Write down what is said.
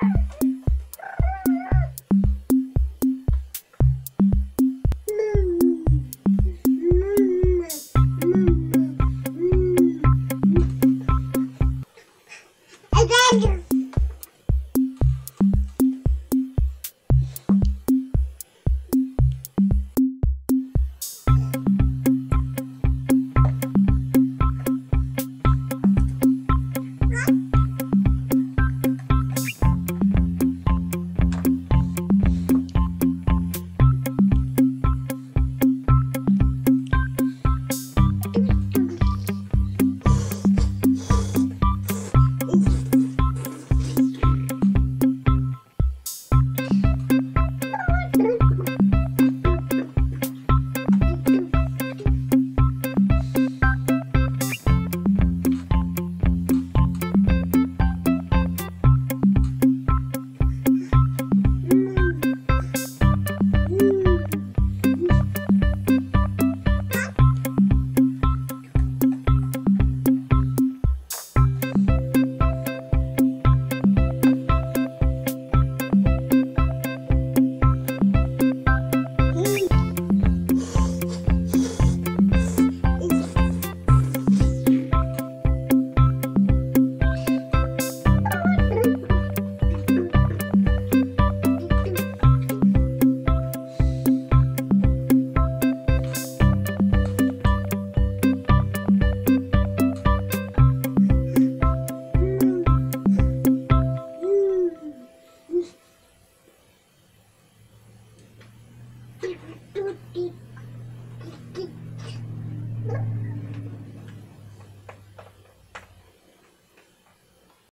Bye. eat